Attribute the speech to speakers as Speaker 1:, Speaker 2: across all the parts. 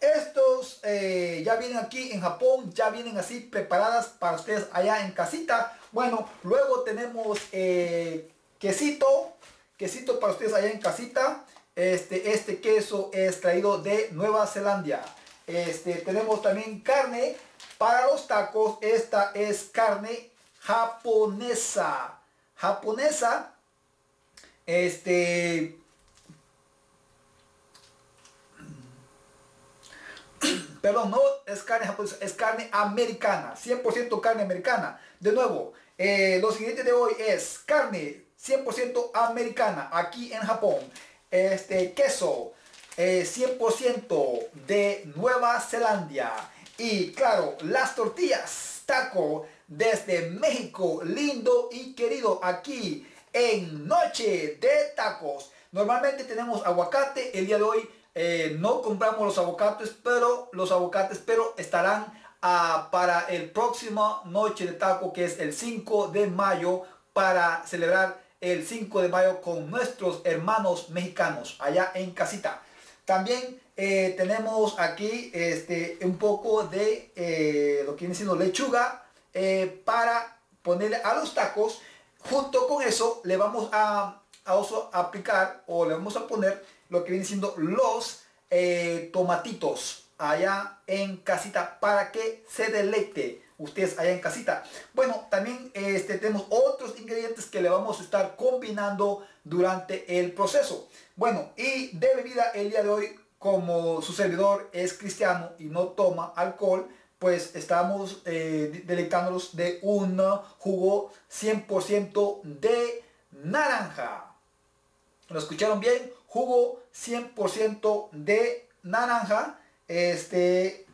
Speaker 1: Estos eh, ya vienen aquí en Japón, ya vienen así preparadas para ustedes allá en casita. Bueno, luego tenemos eh, quesito, quesito para ustedes allá en casita. Este, este queso es traído de Nueva Zelanda. Este, tenemos también carne para los tacos. Esta es carne japonesa. Japonesa. Este, perdón, no es carne japonesa, es carne americana, 100% carne americana. De nuevo, eh, los ingredientes de hoy es carne 100% americana aquí en Japón, este queso 100% eh, de Nueva Zelanda y claro, las tortillas taco desde México, lindo y querido aquí en Noche de Tacos. Normalmente tenemos aguacate, el día de hoy eh, no compramos los aguacates, pero los aguacates, pero estarán ah, para el próximo noche de taco, que es el 5 de mayo, para celebrar el 5 de mayo con nuestros hermanos mexicanos allá en casita. También eh, tenemos aquí este, un poco de eh, lo que viene siendo lechuga para ponerle a los tacos. Junto con eso le vamos a, a aplicar o le vamos a poner lo que viene siendo los eh, tomatitos allá en casita para que se deleite ustedes allá en casita. Bueno, también este, tenemos otros ingredientes que le vamos a estar combinando durante el proceso. Bueno, y de bebida el día de hoy, como su servidor es cristiano y no toma alcohol, pues estamos eh, deleitándolos de un jugo 100% de naranja. ¿Lo escucharon bien? Jugo 100% de naranja, este,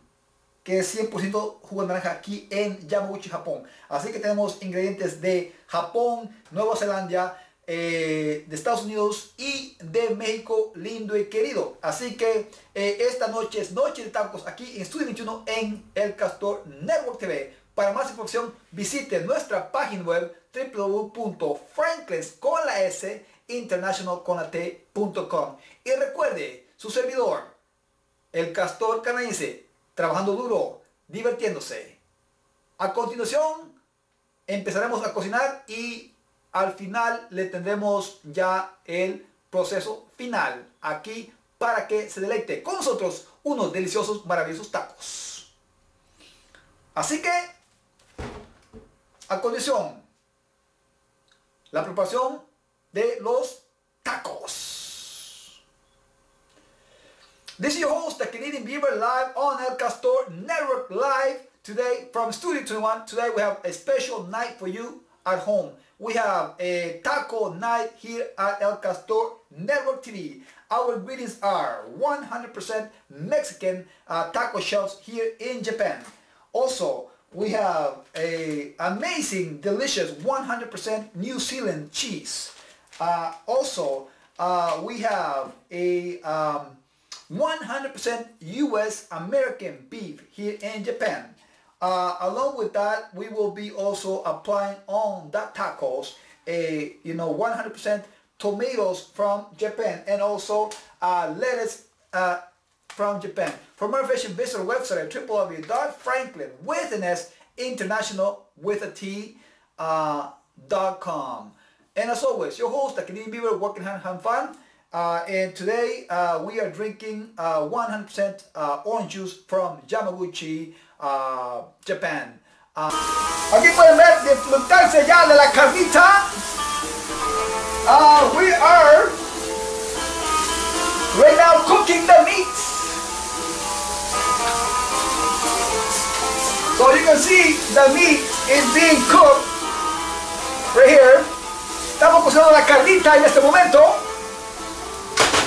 Speaker 1: que es 100% jugo de naranja aquí en Yamaguchi, Japón. Así que tenemos ingredientes de Japón, Nueva Zelanda, eh, de Estados Unidos y de México, lindo y querido. Así que eh, esta noche es Noche de Tacos aquí en Studio 21 en El Castor Network TV. Para más información visite nuestra página web www.franklins con la S internationalconate.com. Y recuerde, su servidor, el castor canadiense, trabajando duro, divirtiéndose. A continuación, empezaremos a cocinar y al final le tendremos ya el proceso final aquí para que se deleite con nosotros unos deliciosos, maravillosos tacos. Así que, a continuación, la preparación de los tacos. This is your host, the Canadian Beaver, live on El Castor Network Live today from Studio 21. Today we have a special night for you at home. We have a taco night here at El Castor Network TV. Our ingredients are 100% Mexican uh, taco shells here in Japan. Also, we have a amazing, delicious 100% New Zealand cheese. Uh, also, uh, we have a 100% um, US American beef here in Japan. Uh, along with that, we will be also applying on that tacos a you know 100% tomatoes from Japan and also uh, lettuce uh, from Japan. For more information, visit our website at www.franklin with an S international with a T uh, dot com. And as always, your host, Canadian Beaver, working hard, having fun. Uh, and today uh, we are drinking 100% uh, uh, orange juice from Yamaguchi, uh, Japan. Aquí pueden ver disfrutarse ya de la carnita. we are right now cooking the meat. So you can see the meat is being cooked right here. Estamos cocinando la carnita en este momento.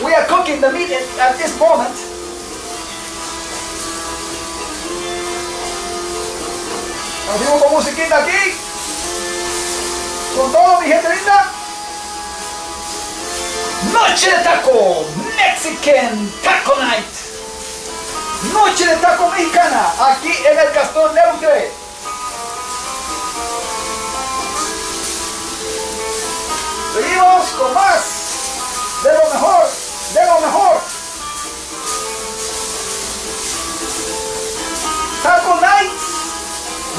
Speaker 1: We are cooking the meat at this moment. Nos con musiquita aquí. Con todo mi gente linda. Noche de taco. Mexican Taco Night. Noche de taco mexicana. Aquí en el Castor Neutre. Seguimos con más de lo mejor, de lo mejor. Taco Night,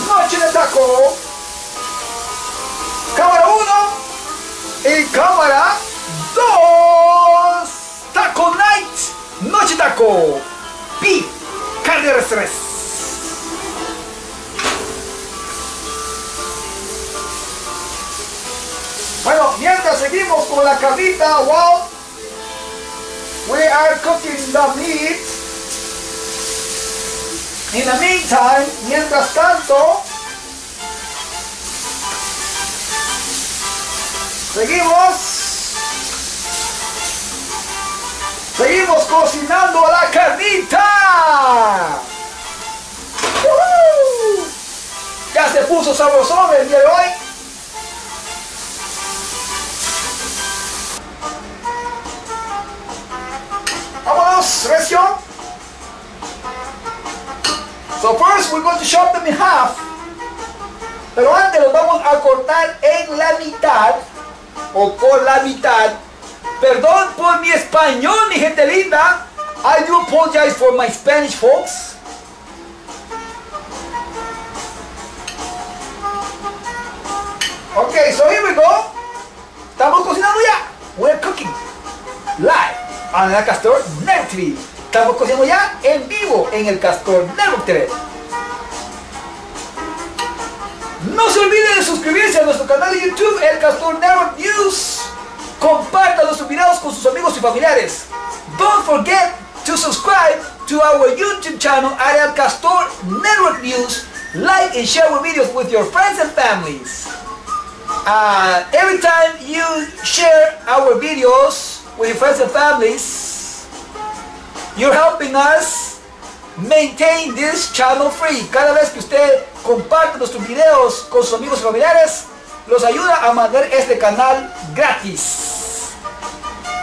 Speaker 1: noche de taco. Cámara 1 y cámara 2. Taco Night, noche de taco. Pi, carne 3. Seguimos con la carnita, wow, we are cooking the meat. In the meantime, mientras tanto, seguimos, seguimos cocinando la carnita. Ya se puso sabrosón el día de hoy. So first we're going to chop them in half. Pero antes los vamos a cortar en la mitad o por la mitad. Perdón por mi español, mi gente linda. I do apologize for my Spanish folks. Okay, so here we go. Estamos cocinando ya. We're cooking live el Castor TV. Estamos cocinando ya en vivo en el Castor Network TV. No se olviden de suscribirse a nuestro canal de YouTube, El Castor Network News. Compartan nuestros videos con sus amigos y familiares. Don't forget to subscribe to our YouTube channel at El Castor Network News. Like and share our videos with your friends and families. Uh, every time you share our videos friends and families, you're helping us maintain this channel free. Cada vez que usted comparte nuestros videos con sus amigos y familiares, los ayuda a mantener este canal gratis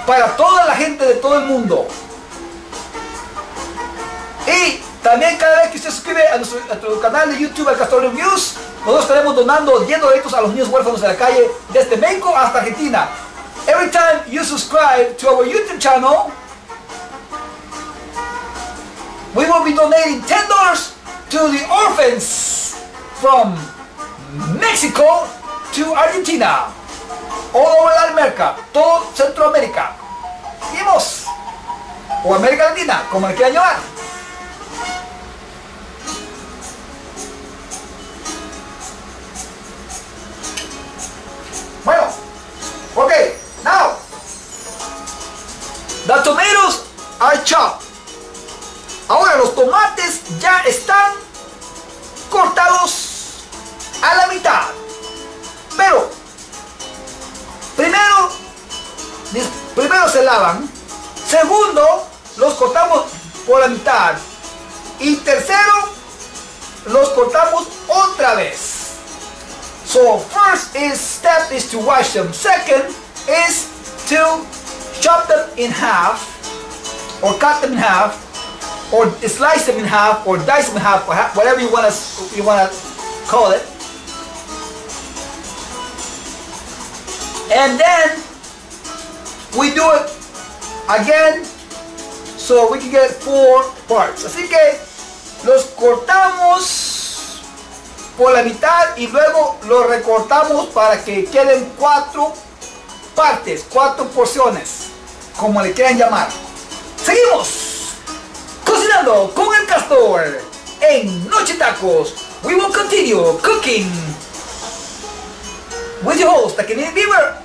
Speaker 1: para toda la gente de todo el mundo. Y también cada vez que usted suscribe a nuestro, a nuestro canal de YouTube, al Castor News, nosotros estaremos donando 10 dolaritos a los niños huérfanos de la calle desde México hasta Argentina. Every time you subscribe to our YouTube channel, we will be donating $10 to the orphans from Mexico to Argentina. All over Latin America, todo Centroamérica. O América Latina, como le quieran llamar. Y tercero, los cortamos otra vez. So first is step is to wash them. Second is to chop them in half or cut them in half or slice them in half or dice them in half or ha- whatever you want to you want to call it. And then we do it again so we can get four parts. Así que los cortamos por la mitad y luego lo recortamos para que queden cuatro partes, cuatro porciones, como le quieran llamar. Seguimos cocinando con el castor en Noche Tacos. We will continue cooking with your host, Canadian Beaver,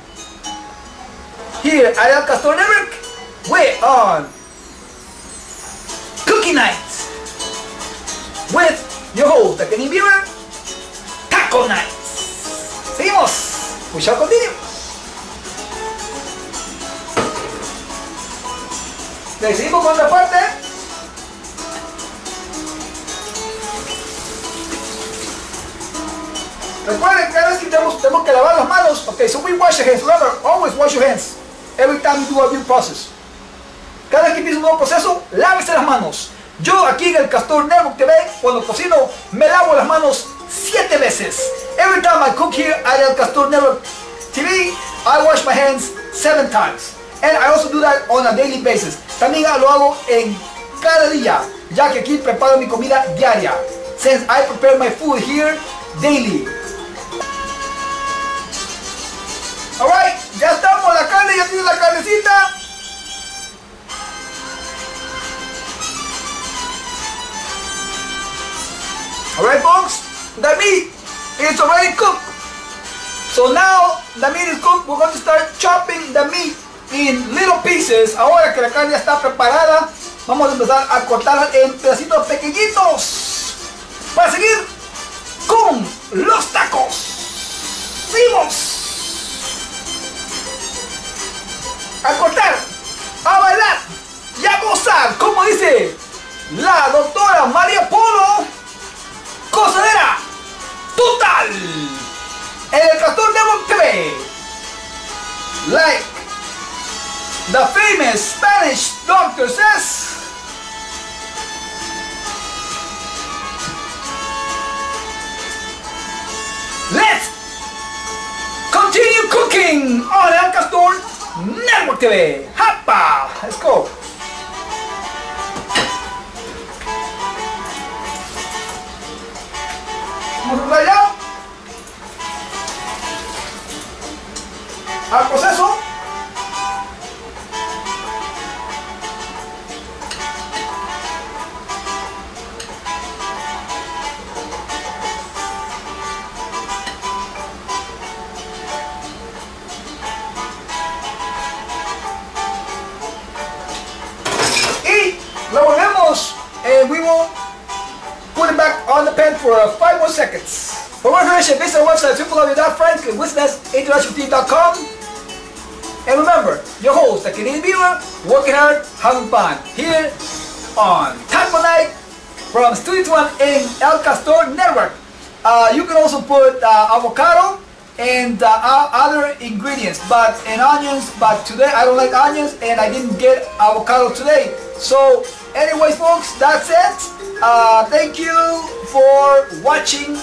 Speaker 1: here at El Castor Network. We're on Night with your host, Canadian Beaver, Taco Night. Seguimos. We shall continue. Le seguimos con otra parte. Recuerden, cada vez que tenemos, que lavar las manos. Okay, so we wash your hands. Remember, always wash your hands. Every time you do a new process. Cada vez que empieza un nuevo proceso, lávese las manos. Yo aquí en el Castor Network TV, cuando cocino, me lavo las manos siete veces. Every time I cook here at El Castor Network TV, I wash my hands seven times. And I also do that on a daily basis. También lo hago en cada día, ya que aquí preparo mi comida diaria. Since I prepare my food here daily. Alright, ya estamos, la carne, ya tiene la carnecita. Alright folks, the meat is already cooked. So now the meat is cooked, we're going to start chopping the meat in little pieces. Ahora que la carne está preparada, vamos a empezar a cortarla en pedacitos pequeñitos. Para seguir con los tacos. Seguimos. A cortar, a bailar y a gozar, como dice la doctora María Polo, cocinera total en el Castor Network TV. Like the famous Spanish doctor says, Let's continue cooking on El Castor Network TV. Hapa! Let's go. Vamos allá. And remember, your host, the Canadian Beaver, working hard, having fun, here on Taco Night from Studio 1 in El Castor Network. Uh, you can also put uh, avocado and uh, other ingredients, but and onions. But today I don't like onions, and I didn't get avocado today. So, anyways, folks, that's it. Uh, thank you for watching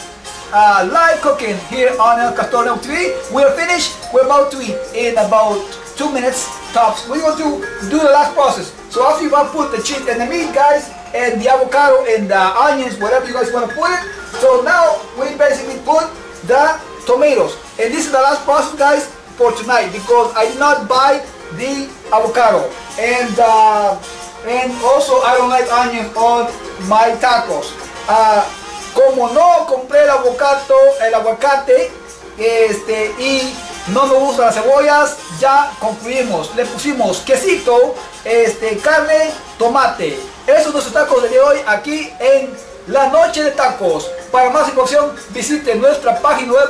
Speaker 1: uh, live cooking here on El Castor Network TV. We're finished. We're about to eat in about two minutes tops. We're going to do the last process. So after you want to put the cheese and the meat, guys, and the avocado and the onions, whatever you guys want to put it. So now we basically put the tomatoes. And this is the last process, guys, for tonight because I did not buy the avocado. And uh, and also I don't like onions on my tacos. Uh, como no compré el aguacate, el aguacate, este, y no me gustan las cebollas, ya concluimos. Le pusimos quesito, este, carne, tomate. Esos son tacos de hoy aquí en la noche de tacos. Para más información visite nuestra página web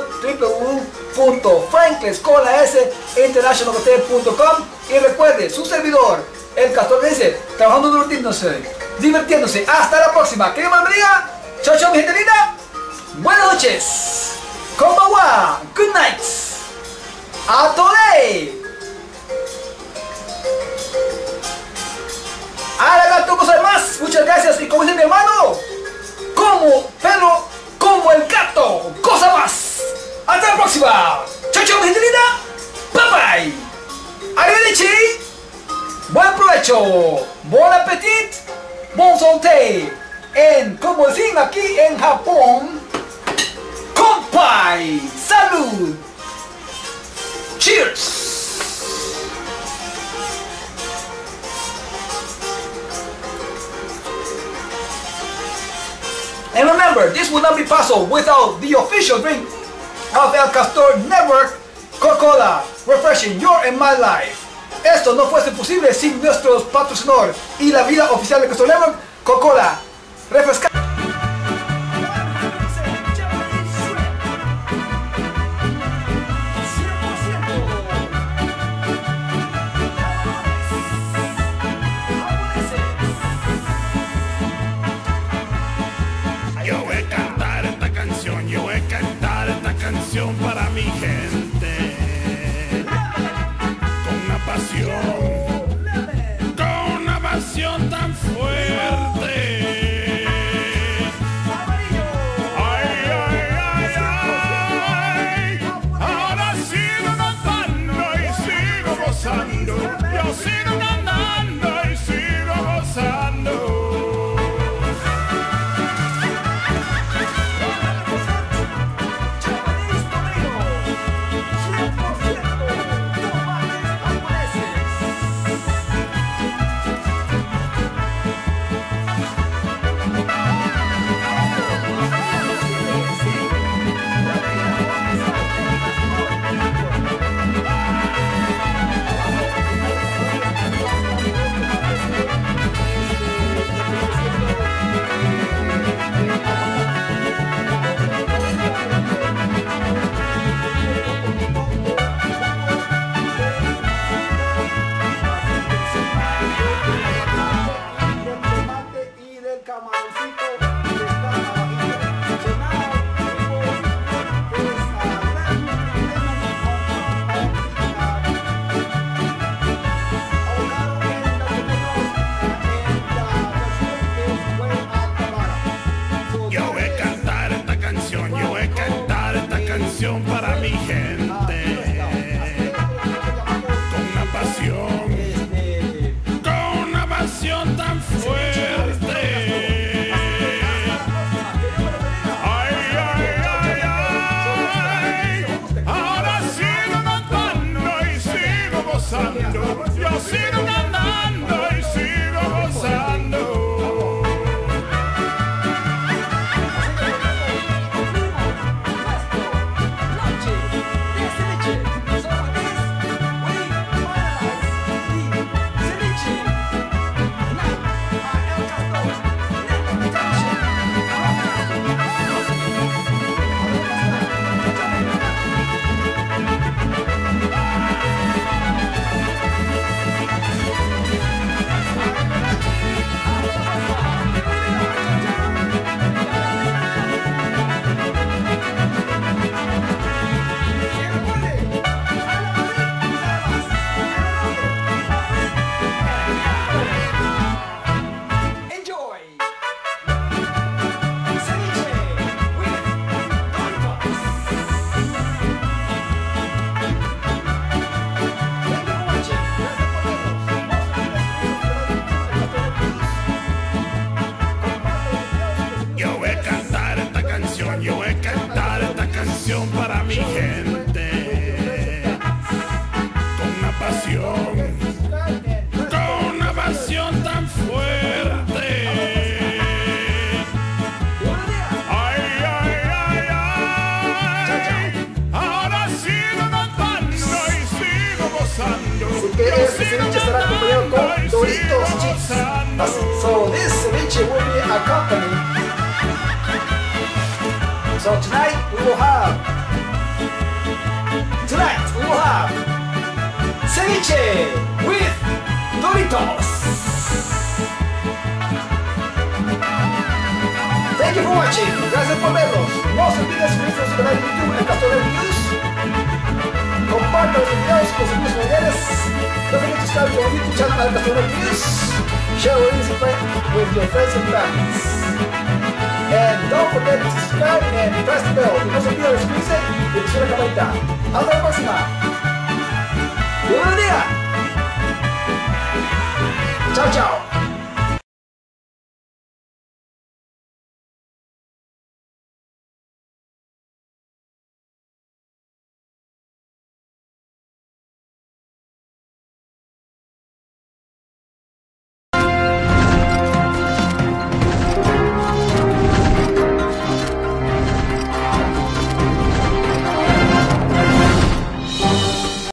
Speaker 1: www.franklescolas.internationalhotel.com y recuerde, su servidor, el Castor dice, trabajando divirtiéndose, divirtiéndose. Hasta la próxima. Que Dios. Chao, chao, mi gente linda. Buenas noches. Konbanwa. Good night. Atole. Arigatou gozaimasu. Muchas gracias. Y como dice mi hermano, como Pedro, como el gato. Cosa más. Hasta la próxima. Chao, chao, mi gente linda. Bye bye. Arrivederci. Buen provecho. Bon appetit. Bon santé. En, como decimos aquí en Japón, Kompai. Salud. Cheers. And remember, this would not be possible without the official drink of El Castor Network, Coca-Cola, refreshing your and my life. Esto no fuese posible sin nuestros patrocinadores y la vida oficial de Castor Network, Coca-Cola, refrescante. see
Speaker 2: So this ceviche will be accompanied. So tonight we will have tonight we will have ceviche with Doritos. Thank you for watching. Gracias por verlos. No se olviden suscribirse a su canal de YouTube El Castor Reviews. Compartan los videos con sus amigos familiares. Forget to subscribe to our YouTube channel El Reviews. Share our recipe with your friends and families. And don't forget to subscribe and press the bell. Y no se olviden de suscribirse y pulsar la campanita. Hasta la próxima. ¡Buen día! Chao, chao.